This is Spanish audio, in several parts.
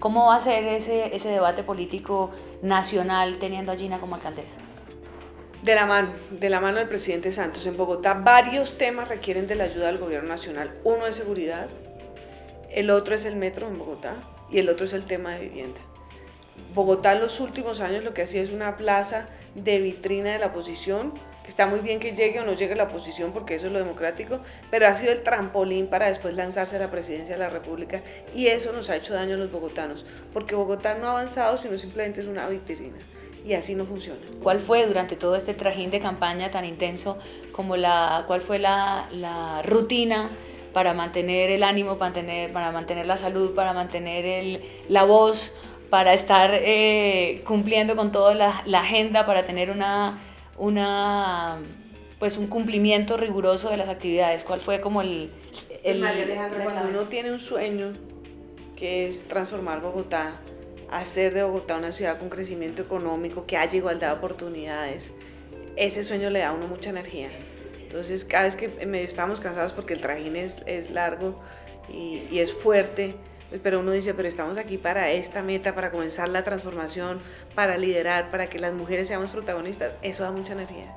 ¿Cómo va a ser ese, ese debate político nacional teniendo a Gina como alcaldesa? De la mano, de la mano del presidente Santos. En Bogotá varios temas requieren de la ayuda del gobierno nacional. Uno es seguridad, el otro es el metro en Bogotá y el otro es el tema de vivienda. Bogotá en los últimos años lo que hacía es una plaza de vitrina de la oposición, que está muy bien que llegue o no llegue la oposición porque eso es lo democrático, pero ha sido el trampolín para después lanzarse a la presidencia de la República y eso nos ha hecho daño a los bogotanos, porque Bogotá no ha avanzado sino simplemente es una vitrina y así no funciona. ¿Cuál fue durante todo este trajín de campaña tan intenso como la, cuál fue la, rutina para mantener el ánimo, para mantener, para mantener la salud, para mantener el, la voz? para estar eh, cumpliendo con toda la, agenda, para tener una, una, pues un cumplimiento riguroso de las actividades. ¿Cuál fue como el... el María Alejandra, cuando uno tiene un sueño que es transformar Bogotá, hacer de Bogotá una ciudad con crecimiento económico, que haya igualdad de oportunidades, ese sueño le da a uno mucha energía. Entonces, cada vez que medio estábamos cansados porque el trajín es, es largo y, y es fuerte, pero uno dice, pero estamos aquí para esta meta, para comenzar la transformación, para liderar, para que las mujeres seamos protagonistas, eso da mucha energía.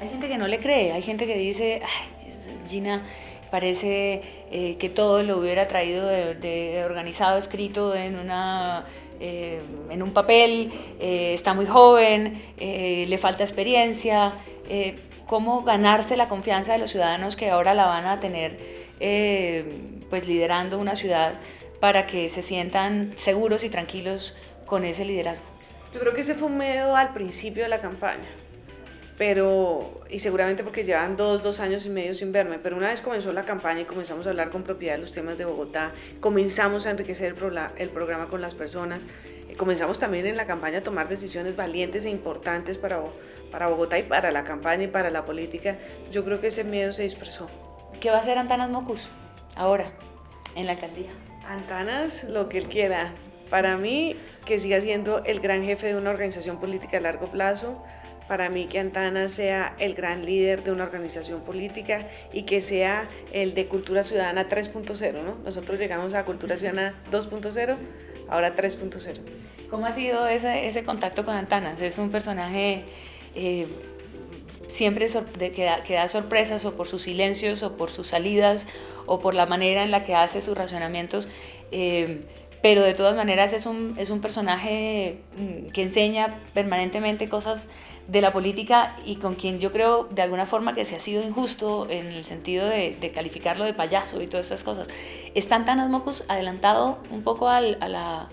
Hay gente que no le cree, hay gente que dice, Ay, Gina parece eh, que todo lo hubiera traído de, de organizado, escrito en una eh, en un papel, eh, está muy joven, eh, le falta experiencia, eh, cómo ganarse la confianza de los ciudadanos que ahora la van a tener pues liderando una ciudad para que se sientan seguros y tranquilos con ese liderazgo? Yo creo que ese fue un miedo al principio de la campaña, pero, y seguramente porque llevan dos, dos años y medio sin verme, pero una vez comenzó la campaña y comenzamos a hablar con propiedad de los temas de Bogotá, comenzamos a enriquecer el, pro, el programa con las personas, eh, comenzamos también en la campaña a tomar decisiones valientes e importantes para, para Bogotá y para la campaña y para la política, yo creo que ese miedo se dispersó. ¿Qué va a hacer Antanas Mocus ahora en la alcaldía? Antanas, lo que él quiera. Para mí, que siga siendo el gran jefe de una organización política a largo plazo. Para mí, que Antanas sea el gran líder de una organización política y que sea el de Cultura Ciudadana 3.0. ¿no? Nosotros llegamos a Cultura Ciudadana 2.0, ahora 3.0. ¿Cómo ha sido ese, ese contacto con Antanas? Es un personaje... Eh, siempre que da, sorpresas o por sus silencios o por sus salidas o por la manera en la que hace sus racionamientos, eh, pero de todas maneras es un, es un personaje mm, que enseña permanentemente cosas de la política y con quien yo creo de alguna forma que se ha sido injusto en el sentido de, calificarlo de payaso y todas estas cosas. ¿Están tan Mocus adelantado un poco al, a la,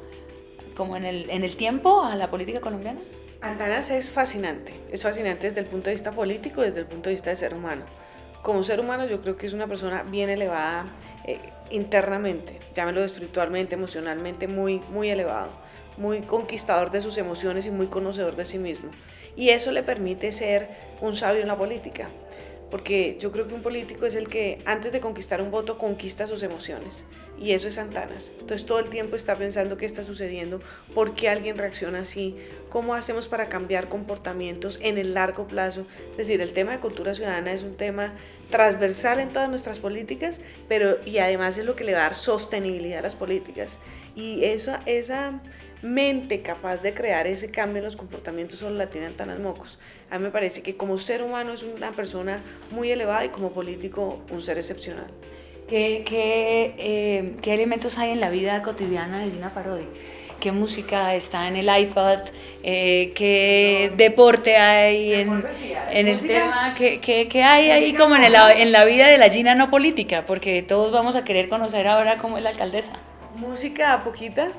como en el, en el tiempo a la política colombiana? Es fascinante, es fascinante desde el punto de vista político, desde el punto de vista de ser humano. Como ser humano yo creo que es una persona bien elevada eh, internamente, llámelo espiritualmente, emocionalmente, muy, muy elevado, muy conquistador de sus emociones y muy conocedor de sí mismo. Y eso le permite ser un sabio en la política, porque yo creo que un político es el que antes de conquistar un voto conquista sus emociones y eso es Santanas. Entonces todo el tiempo está pensando qué está sucediendo, por qué alguien reacciona así, cómo hacemos para cambiar comportamientos en el largo plazo. Es decir, el tema de cultura ciudadana es un tema transversal en todas nuestras políticas, pero y además es lo que le va a dar sostenibilidad a las políticas. Y eso, esa mente capaz de crear ese cambio en los comportamientos solo la tienen Tanas Mocos. A mí me parece que como ser humano es una persona muy elevada y como político un ser excepcional. ¿Qué, qué, eh, qué elementos hay en la vida cotidiana de Dina Parodi? ¿Qué música está en el iPad? Eh, ¿Qué no, deporte hay en, en el tema? ¿Qué, qué, qué hay ahí como en, el, en la vida de la Gina no política? Porque todos vamos a querer conocer ahora cómo es la alcaldesa. Música poquita,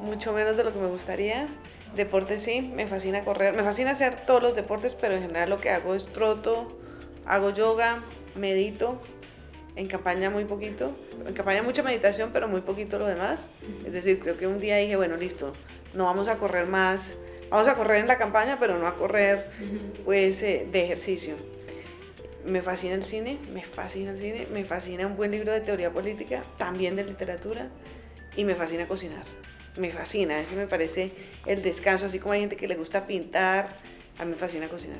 mucho menos de lo que me gustaría. Deporte sí, me fascina correr, me fascina hacer todos los deportes, pero en general lo que hago es troto, hago yoga, medito, en campaña muy poquito, en campaña mucha meditación, pero muy poquito lo demás. Es decir, creo que un día dije, bueno, listo, no vamos a correr más, vamos a correr en la campaña, pero no a correr pues eh, de ejercicio. Me fascina el cine, me fascina el cine, me fascina un buen libro de teoría política, también de literatura, y me fascina cocinar. Me fascina, ese me parece el descanso, así como hay gente que le gusta pintar, a mí me fascina cocinar.